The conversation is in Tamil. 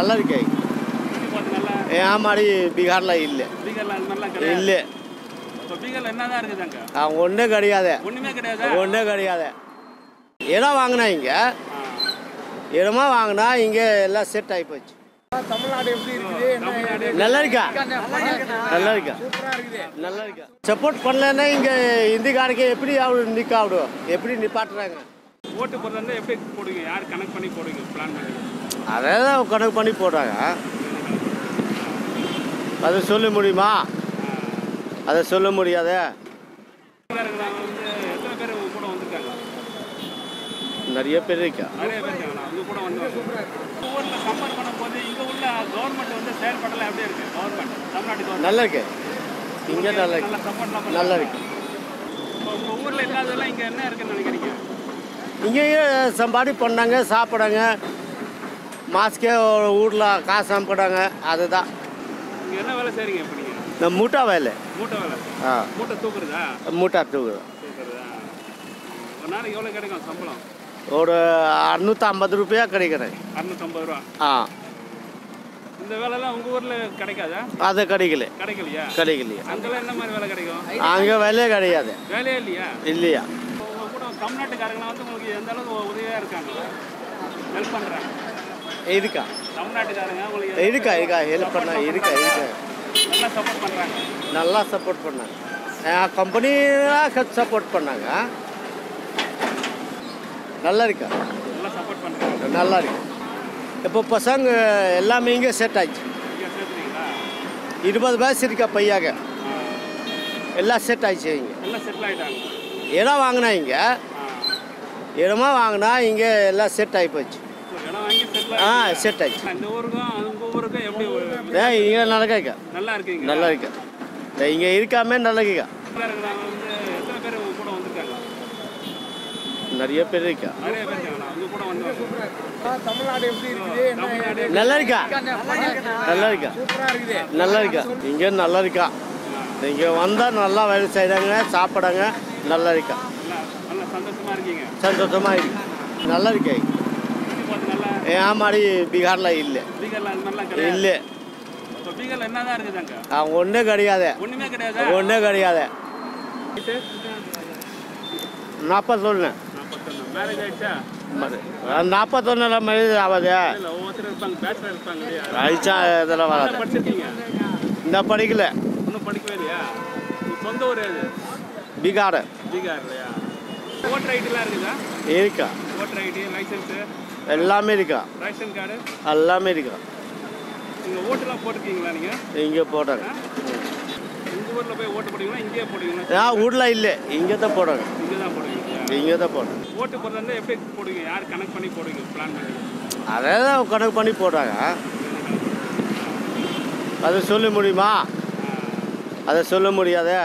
நல்லா இருக்கே என் மாதிரி பீகாரில் இல்லை. இல்லை. ஒன்றும் கிடையாது. ஒண்ணுமே கிடையாது. இடம் வாங்கினா இங்கே. இடமா வாங்கினா இங்கே எல்லாம் செட் ஆகி போச்சு. நல்லா இருக்கா நல்லா இருக்கா சூப்பரா இருக்குது. நல்லா இருக்கா சப்போர்ட் பண்ணலன்னா இங்கே இந்திக்காரருக்கு எப்படி அவரு ஆவிடும் எப்படி நிப்பாட்டுறாங்க? ஓட்டு போடுறது எப்படி போடுவீங்க? யார் கனெக்ட் பண்ணி போடுவீங்க? பிளான் பண்ணி. அதே தான் கணக்கு பண்ணி போடுறாங்க. அதை சொல்ல முடியுமா? அதை சொல்ல முடியாதே? நிறைய பேர் இருக்கா? நல்லா இருக்கு. இங்கே நல்லா இருக்கு. நல்லா இருக்கு. இங்கேயும் ஊர்ல இல்லாததெல்லாம் இங்க என்ன இருக்குன்னு நினைக்கிறீங்க இங்கேயே சம்பாடி பண்ணாங்க சாப்பிடாங்க மாஸ்க்கே வீட்டில் காசு சாப்பிடாங்க அதுதான். என்ன வேலை செய்றீங்க இப்போ இந்த மூட்டை வேலை. மூட்டை வேலை. ஆ. மூட்டை தூக்குறதா? மூட்டை தூக்குறோம் தூக்குறதா? ஒரு நாளைக்கு எவ்வளோ கிடைக்கும் சம்பளம்? ஒரு அறுநூற்றம்பது ரூபாயா கிடைக்கிறேன். அறுநூத்தம்பது ரூபா. ஆ. இந்த வேலைலாம் உங்க ஊர்ல கிடைக்காதா? அது கிடைக்கல. கிடைக்கலையா? கிடைக்கலையா. அங்கெல்லாம் என்ன மாதிரி வேலை கிடைக்கும்? அங்கே வேலையே கிடையாது. வேலையே இல்லையா? இல்லையா? இப்போ உங்க கூட தமிழ்நாட்டுக்காரங்களாம் வந்து உங்களுக்கு எந்த அளவுக்கு உதவியா இருக்காங்க ஹெல்ப் பண்றாங்க. இருக்கா தமிழ்நாட்டுக்காரங்க உங்களுக்கு இருக்கா இருக்கா ஹெல்ப் பண்ண இருக்கா இருக்கா நல்லா சப்போர்ட் பண்றாங்க. நல்லா சப்போர்ட் பண்ணாங்க. கம்பெனியாக சப்போர்ட் பண்ணாங்க. நல்லா இருக்கா? நல்லா சப்போர்ட் பண்றாங்க. நல்லா இருக்கு. இப்போ பசங்க எல்லாமே இங்கே செட் ஆச்சு இருபது வயசு இருக்கா பையாக. எல்லாம் செட் ஆயிடுச்சு இங்கே. எல்லாம் செட்டில் ஆயிட்டாங்க. இடம் வாங்கினா இங்கே. இடமா வாங்கினா இங்கே எல்லாம் செட் ஆகி போச்சு. ஆ செட் ஆயிடுச்சு இந்த ஊருக்கும் உங்க ஊருக்கும் எப்படி ஒரு- ஏன் இங்கே நல்லா இருக்கா நல்லா இருக்கீங்க நல்லா இருக்கா இங்கே இருக்காமே நல்லா இருக்கா நிறைய பேர் இருக்கா நல்லா இருக்கா நல்லா இருக்கா நல்லா இருக்கா இங்கே நல்லா இருக்கா இங்கே வந்தால் நல்லா வேலை செய்கிறாங்க சாப்பிடாங்க நல்லா இருக்கா சந்தோஷமா சந்தோஷமாக இருக்கு நல்லா இருக்கா மாதிரி பீகாரில் இல்லை. இல்லை. ஒன்றும் கிடையாது. ஒன்றும் கிடையாது? மேரேஜ் ஆயிடுச்சா? நாற்பத்தொன்னுல மேரேஜ் ஆகாது. ஆயிடுச்சா இதெல்லாம் வராது. இந்த படிக்கல. ஒன்றும் படிக்கவே இல்லையா? உங்க சொந்த ஊர் எது? பீகார். பீகார் இல்லையா ஓட்டர் ஐடிலாம் இருக்குதா? இருக்கா. ஓட்டர் ஐடி லைசன்ஸு எல்லாமே இருக்கா? ரேஷன் கார்டு எல்லாமே இருக்கா? நீங்கள் ஓட்டுலாம் போட்டிருக்கீங்களா நீங்கள் இங்கே போட்டாங்க. உங்கள் ஊரில் போய் ஓட்டு போடுவீங்களா? இங்கேயே போடுவீங்களா? நான் வீட்டில் இல்லை. இங்கே தான் போடுறாங்க இங்கே தான் போடுவீங்களா? இங்கே தான் போடுறாங்க ஓட்டு போடுறது எப்படி போடுவீங்க? யார் கனெக்ட் பண்ணி போடுவீங்க? பிளான் பண்ணி அதை தான் கணக்கு பண்ணி போடுறாங்க. அதை சொல்ல முடியுமா? அதை சொல்ல முடியாதே?